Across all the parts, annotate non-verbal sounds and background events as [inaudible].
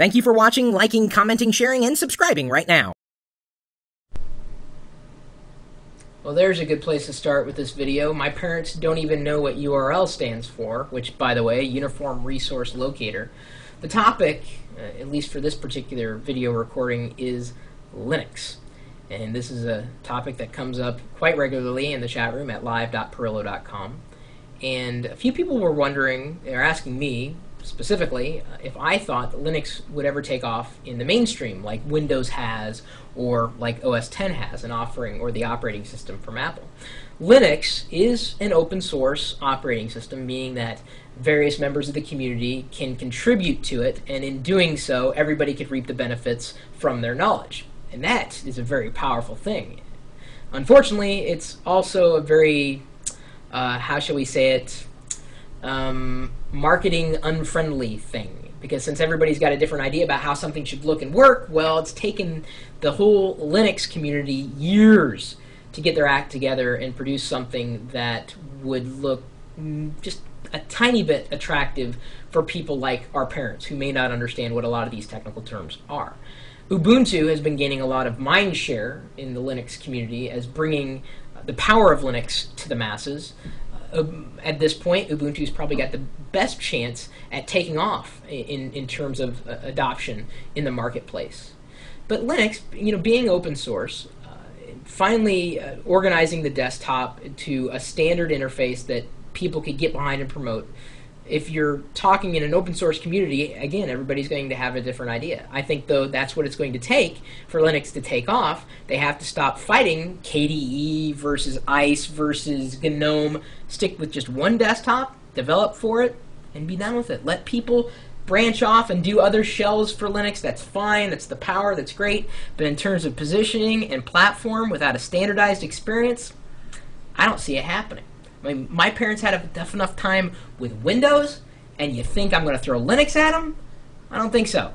Thank you for watching, liking, commenting, sharing, and subscribing right now. Well, there's a good place to start with this video. My parents don't even know what URL stands for, which, by the way, Uniform Resource Locator. The topic, uh, at least for this particular video recording, is Linux. And this is a topic that comes up quite regularly in the chat room at live.pirillo.com. And a few people were wondering, they're asking me specifically, uh, if I thought that Linux would ever take off in the mainstream, like Windows has, or like OS 10 has, an offering or the operating system from Apple. Linux is an open source operating system, meaning that various members of the community can contribute to it, and in doing so, everybody could reap the benefits from their knowledge. And that is a very powerful thing. Unfortunately, it's also a very, uh, how shall we say it, um, marketing unfriendly thing. Because since everybody's got a different idea about how something should look and work, well, it's taken the whole Linux community years to get their act together and produce something that would look mm, just a tiny bit attractive for people like our parents who may not understand what a lot of these technical terms are. Ubuntu has been gaining a lot of mind share in the Linux community as bringing the power of Linux to the masses. Uh, at this point, Ubuntu's probably got the best chance at taking off in, in terms of uh, adoption in the marketplace. But Linux, you know, being open source, uh, finally uh, organizing the desktop to a standard interface that people could get behind and promote if you're talking in an open source community, again, everybody's going to have a different idea. I think, though, that's what it's going to take for Linux to take off. They have to stop fighting KDE versus ICE versus GNOME. Stick with just one desktop, develop for it, and be done with it. Let people branch off and do other shells for Linux. That's fine. That's the power. That's great. But in terms of positioning and platform without a standardized experience, I don't see it happening. I mean, my parents had a tough enough time with Windows, and you think I'm going to throw Linux at them? I don't think so.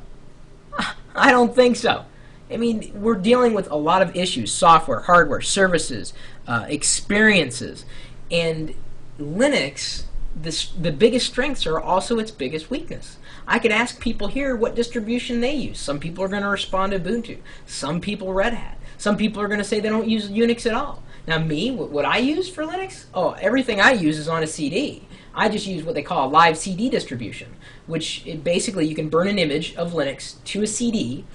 [laughs] I don't think so. I mean, we're dealing with a lot of issues software, hardware, services, uh, experiences. And Linux, this, the biggest strengths are also its biggest weakness. I could ask people here what distribution they use. Some people are going to respond to Ubuntu, some people Red Hat. Some people are going to say they don't use Unix at all. Now, me, what I use for Linux? Oh, everything I use is on a CD. I just use what they call a live CD distribution, which basically you can burn an image of Linux to a CD,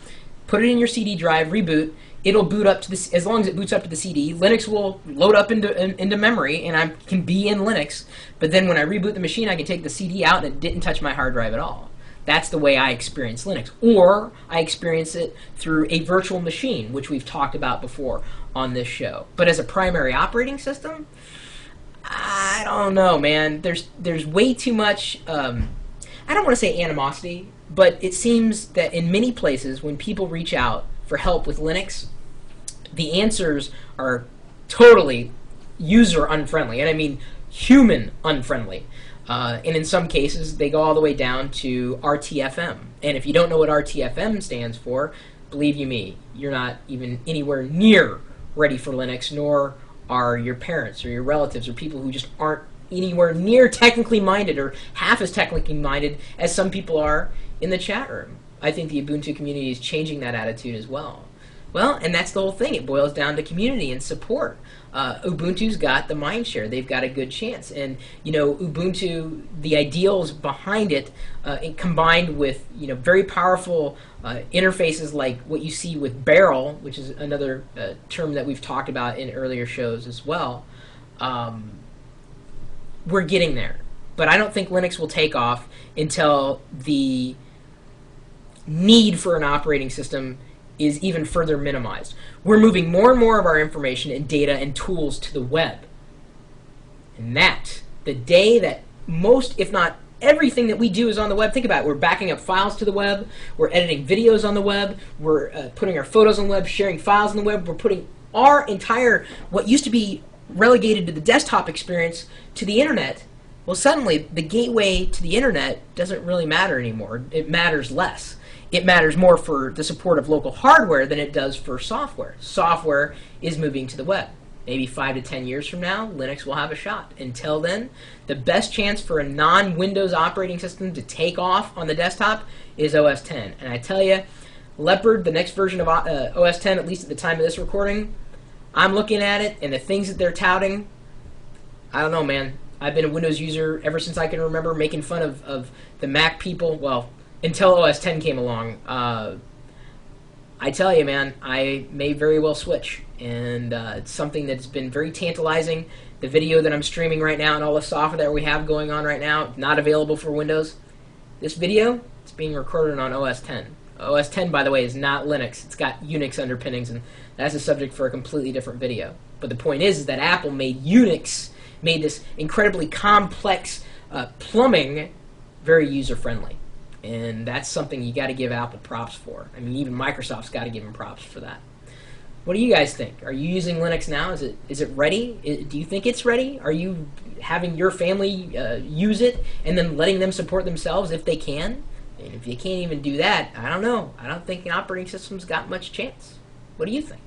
put it in your CD drive, reboot. It'll boot up to the as long as it boots up to the CD. Linux will load up into in, into memory, and I can be in Linux. But then when I reboot the machine, I can take the CD out, and it didn't touch my hard drive at all. That's the way I experience Linux. Or I experience it through a virtual machine, which we've talked about before on this show. But as a primary operating system, I don't know, man. There's there's way too much. Um, I don't want to say animosity, but it seems that in many places, when people reach out for help with Linux, the answers are totally user unfriendly, and I mean human unfriendly. Uh, and in some cases, they go all the way down to RTFM. And if you don't know what RTFM stands for, believe you me, you're not even anywhere near ready for Linux, nor are your parents or your relatives or people who just aren't anywhere near technically minded or half as technically minded as some people are in the chat room. I think the Ubuntu community is changing that attitude as well. Well, and that's the whole thing. It boils down to community and support. Uh, Ubuntu's got the mind share. They've got a good chance. And, you know, Ubuntu, the ideals behind it, uh, it combined with, you know, very powerful uh, interfaces like what you see with Beryl, which is another uh, term that we've talked about in earlier shows as well, um, we're getting there. But I don't think Linux will take off until the need for an operating system is even further minimized. We're moving more and more of our information and data and tools to the web. And that, the day that most, if not everything that we do is on the web. Think about it. We're backing up files to the web. We're editing videos on the web. We're uh, putting our photos on the web, sharing files on the web. We're putting our entire, what used to be relegated to the desktop experience, to the internet. Well, suddenly the gateway to the internet doesn't really matter anymore. It matters less it matters more for the support of local hardware than it does for software. Software is moving to the web. maybe five to ten years from now, Linux will have a shot. Until then, the best chance for a non Windows operating system to take off on the desktop is OS 10. And I tell you, Leopard, the next version of uh, OS 10, at least at the time of this recording, I'm looking at it and the things that they're touting. I don't know, man. I've been a Windows user ever since I can remember, making fun of, of the Mac people. Well, until OS 10 came along. Uh, I tell you, man, I may very well switch, and uh, it's something that's been very tantalizing. The video that I'm streaming right now and all the software that we have going on right now, not available for Windows. This video, it's being recorded on OS 10. OS 10, by the way, is not Linux. It's got Unix underpinnings, and that's a subject for a completely different video. But the point is, is that Apple made Unix, made this incredibly complex uh, plumbing very user-friendly and that's something you got to give Apple props for. I mean, even Microsoft's got to give them props for that. What do you guys think? Are you using Linux now? Is it is it ready? do you think it's ready? Are you having your family uh, use it and then letting them support themselves if they can? And if you can't even do that, I don't know. I don't think an operating system's got much chance. What do you think?